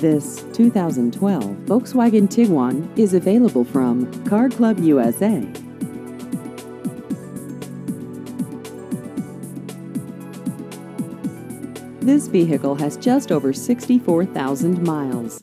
This 2012 Volkswagen Tiguan is available from Car Club USA. This vehicle has just over 64,000 miles.